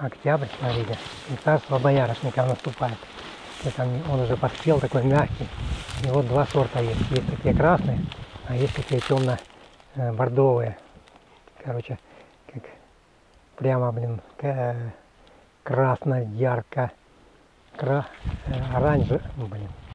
Октябрь, смотрите, и царство боярышника наступает. Это он уже поспел, такой мягкий. И вот два сорта есть. Есть такие красные, а есть такие темно-бордовые. Короче, как прямо, блин, э, красно, ярко, кра... Э, оранжевый, блин,